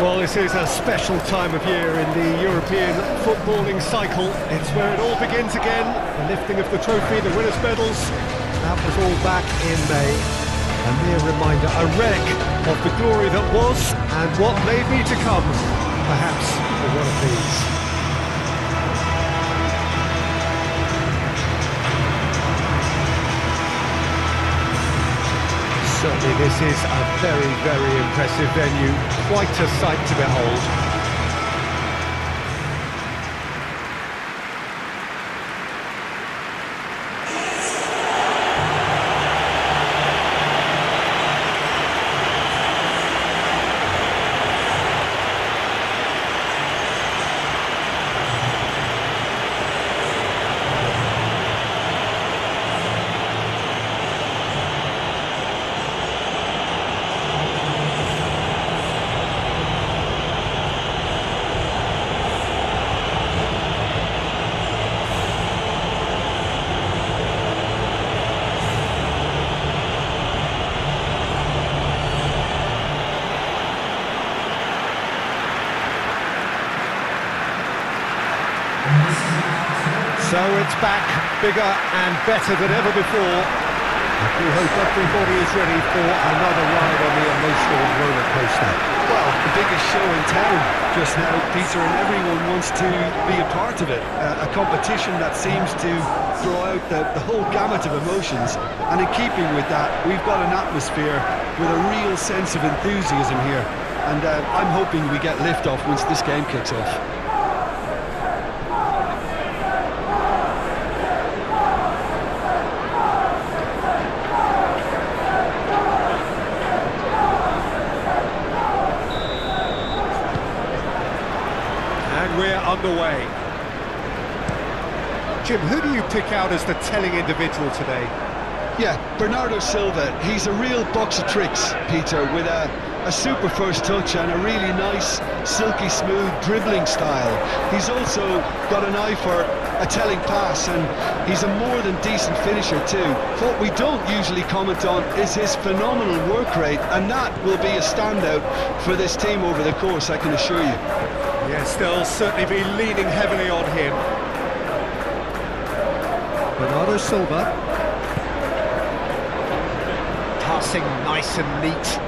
Well, this is a special time of year in the European footballing cycle. It's where it all begins again. The lifting of the trophy, the winners' medals. That was all back in May. A mere reminder, a wreck of the glory that was and what may be to come, perhaps for one of these. Certainly this is a very, very impressive venue. Quite a sight to behold. It's back, bigger and better than ever before. We hope everybody is ready for another ride on the emotional roller coaster. Well, the biggest show in town just now, Peter, and everyone wants to be a part of it. Uh, a competition that seems to draw out the, the whole gamut of emotions. And in keeping with that, we've got an atmosphere with a real sense of enthusiasm here. And uh, I'm hoping we get liftoff once this game kicks off. Underway. Jim, who do you pick out as the telling individual today? Yeah, Bernardo Silva. He's a real box of tricks, Peter, with a, a super first touch and a really nice, silky smooth dribbling style. He's also got an eye for a telling pass and he's a more than decent finisher too. What we don't usually comment on is his phenomenal work rate and that will be a standout for this team over the course, I can assure you. Yes, they'll certainly be leaning heavily on him. Bernardo Silva. Passing nice and neat.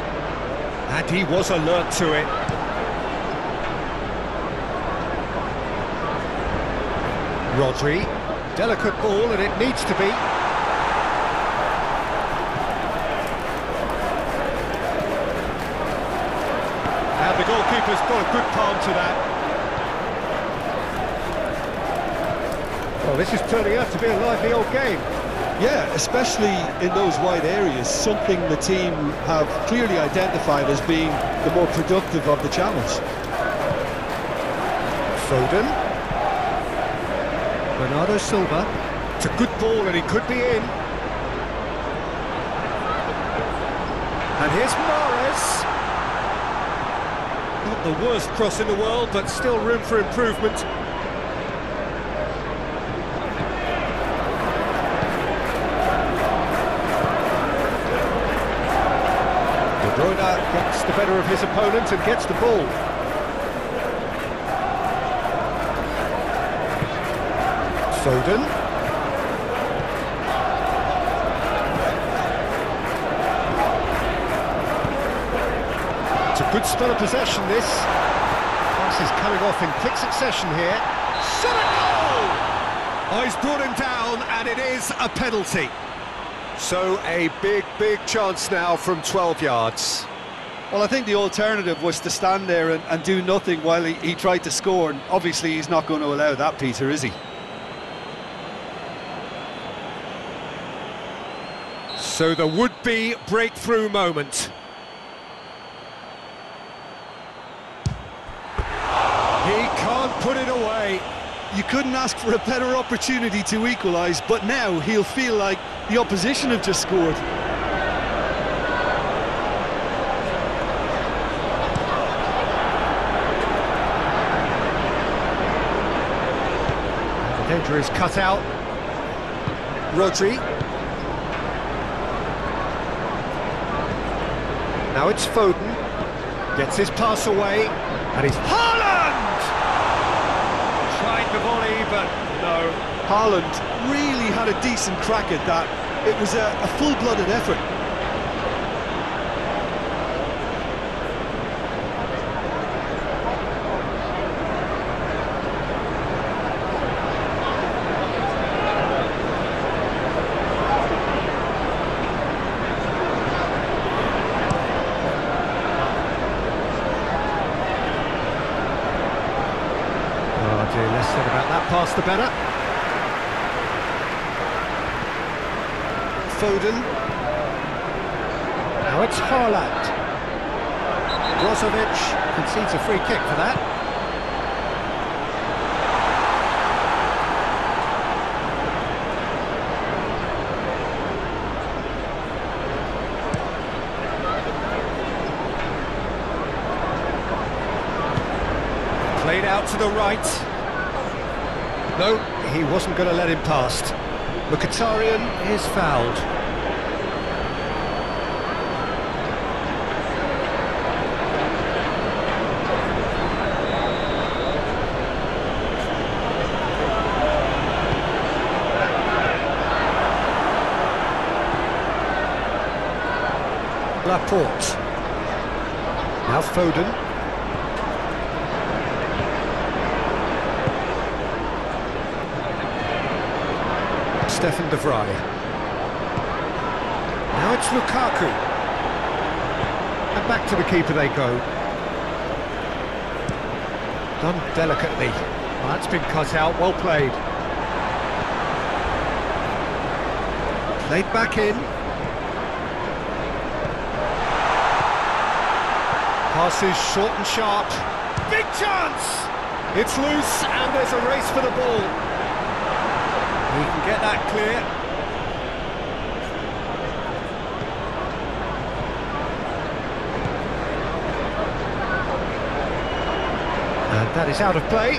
And he was alert to it. Rodri. Delicate ball, and it needs to be. Goalkeeper's got a good palm to that. Well, this is turning out to be a lively old game. Yeah, especially in those wide areas, something the team have clearly identified as being the more productive of the channels. Foden. Bernardo Silva. It's a good ball and he could be in. And here's Mahrez. The worst cross in the world, but still room for improvement. De Bruyne gets the better of his opponent and gets the ball. Foden. A good spell of possession, this. Pass is coming off in quick succession here. Shot goal! Oh, he's brought him down, and it is a penalty. So a big, big chance now from 12 yards. Well, I think the alternative was to stand there and, and do nothing while he, he tried to score, and obviously he's not going to allow that, Peter, is he? So the would-be breakthrough moment. He can't put it away. You couldn't ask for a better opportunity to equalise, but now he'll feel like the opposition have just scored. Header is cut out. Rodri. Now it's Foden. Gets his pass away, and he's Haaland! But no. Haaland really had a decent crack at that. It was a, a full-blooded effort. Dear, less said about that pass the better. Foden. Now it's Haaland. Brozovic concedes a free kick for that. Played out to the right. No, he wasn't going to let him past. Mkhitaryan is fouled. Laporte. Now Foden. Stefan de Vrij. Now it's Lukaku. And back to the keeper they go. Done delicately. Well, that's been cut out, well played. Played back in. Passes short and sharp. Big chance! It's loose and there's a race for the ball. He can get that clear. And that is out of play.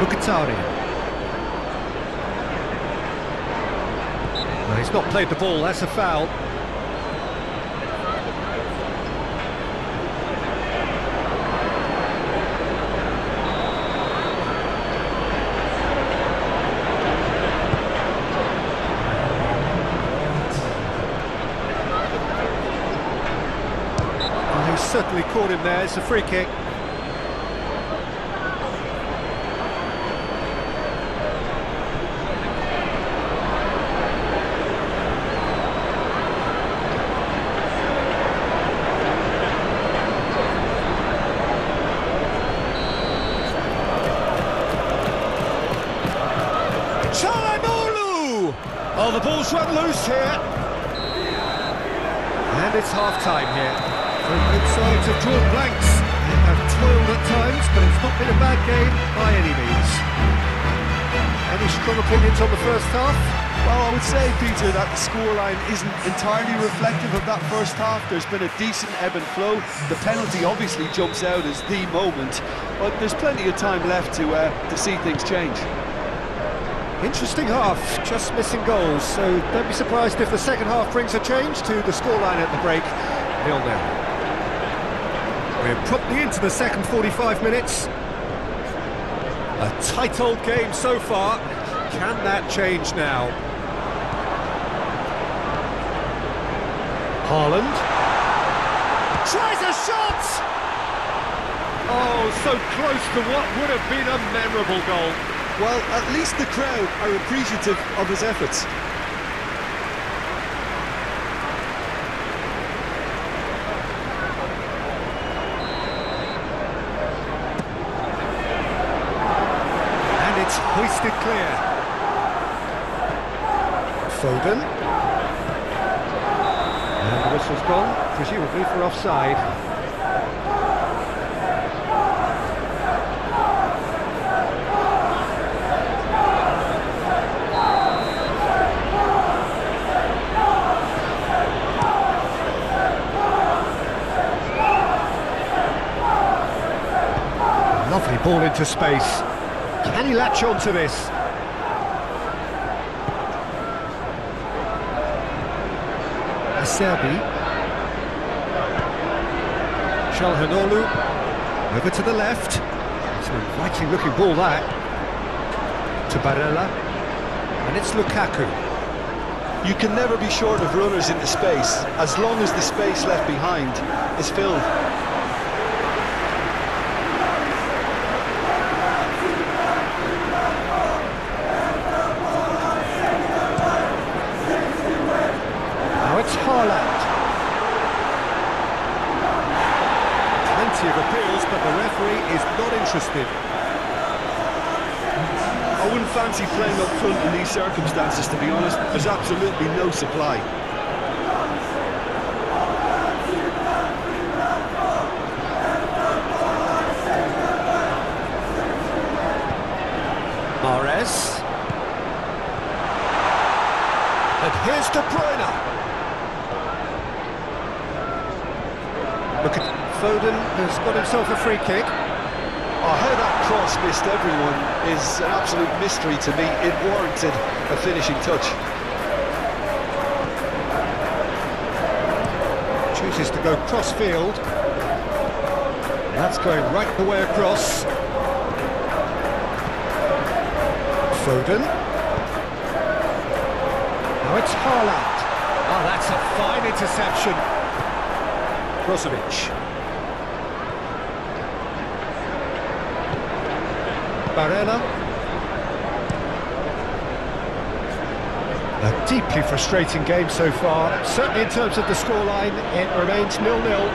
Look at Mkhitaryan. He's not played the ball, that's a foul. Certainly caught him there, it's a free kick. Loose here. And it's half-time here. Both sides have drawn blanks They have toiled at times, but it's not been a bad game by any means. Any strong opinions on the first half? Well, I would say, Peter, that the scoreline isn't entirely reflective of that first half. There's been a decent ebb and flow. The penalty obviously jumps out as the moment, but there's plenty of time left to uh, to see things change. Interesting half, just missing goals, so don't be surprised if the second half brings a change to the scoreline at the break. Nil. We're promptly into the second 45 minutes. A tight old game so far. Can that change now? Haaland. Tries a shot! Oh, so close to what would have been a memorable goal. Well, at least the crowd are appreciative of his efforts. And it's hoisted clear. Foden. And the whistle's gone, presumably for offside. Into space. Can he latch on to this? Acerbi. Calhanoglu. Over to the left. It's an inviting looking ball that. To Barella. And it's Lukaku. You can never be short of runners into space, as long as the space left behind is filled. Now it's Haaland. Plenty of appeals, but the referee is not interested. I wouldn't fancy playing up front in these circumstances, to be honest. There's absolutely no supply. Mahrez. And here's De Bruyne. Look at Foden has got himself a free kick. Oh, how that cross missed everyone is an absolute mystery to me. It warranted a finishing touch. Chooses to go cross field. That's going right the way across. Foden. Now it's Haaland. Oh, that's a fine interception. Brozovic. Barella. A deeply frustrating game so far. Certainly in terms of the scoreline, it remains nil-nil.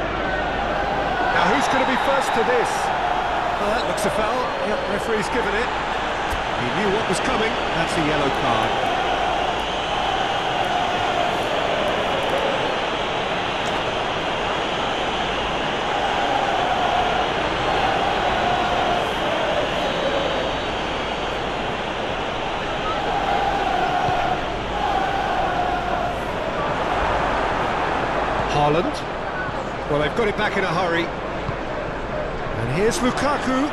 Now who's going to be first to this? Well, that looks a foul. Yep, referee's given it. He knew what was coming. That's a yellow card. Haaland. Well, they've got it back in a hurry. And here's Lukaku.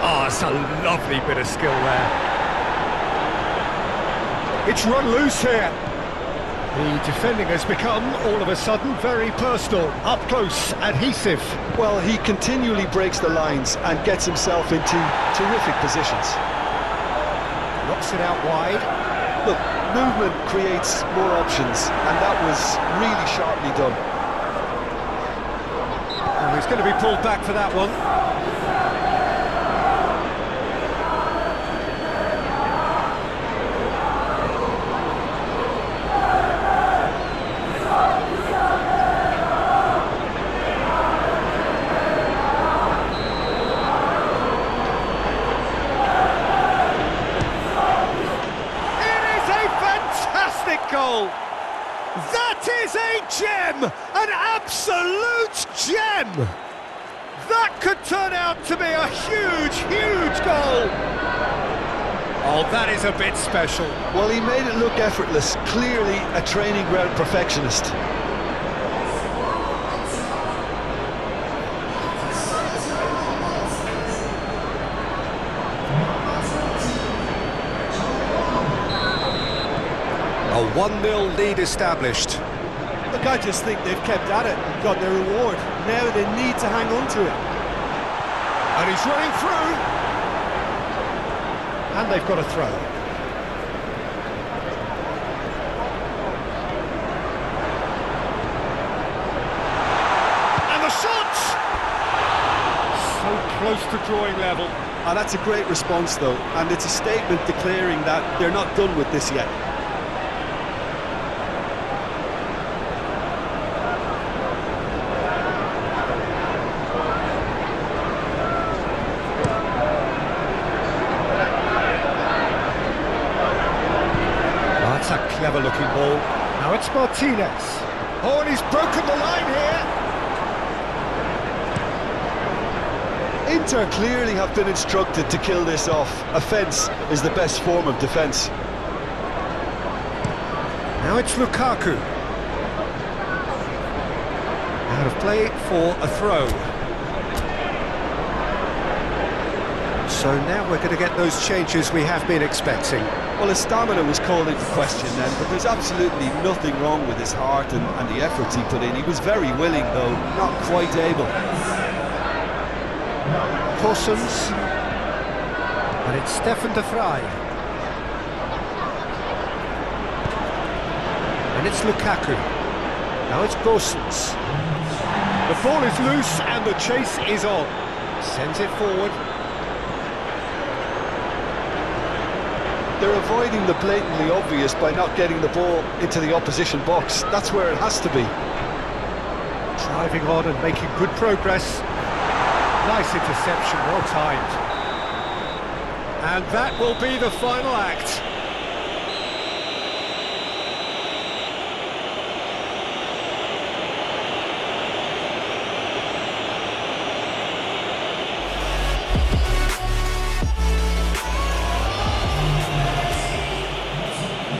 Oh, it's a lovely bit of skill there. It's run loose here. The defending has become, all of a sudden, very personal, up close, adhesive. Well, he continually breaks the lines and gets himself into terrific positions. Knocks it out wide. Look, movement creates more options, and that was really sharply done. Oh, he's going to be pulled back for that one. It is a fantastic goal! That is a gem! An absolute gem! That could turn out to be a huge, huge goal! Oh, that is a bit special. Well, he made it look effortless. Clearly a training ground perfectionist. A 1-0 lead established. Look, I just think they've kept at it and got their reward. Now they need to hang on to it. And he's running through. And they've got a throw. And the shot! So close to drawing level. And that's a great response, though, and it's a statement declaring that they're not done with this yet. Oh, that's a clever looking ball. Now it's Martinez. Oh, and he's broken the line here. Inter clearly have been instructed to kill this off. Offence is the best form of defence. Now it's Lukaku. Out of play for a throw. So now we're going to get those changes we have been expecting. Well, his stamina was called into question then, but there's absolutely nothing wrong with his heart and, and the efforts he put in. He was very willing, though, not quite able. Gosens. And it's Stefan de Vrij. And it's Lukaku. Now it's Gosens. The ball is loose and the chase is on. Sends it forward. They're avoiding the blatantly obvious by not getting the ball into the opposition box. That's where it has to be. Driving on and making good progress. Nice interception, well timed. And that will be the final act.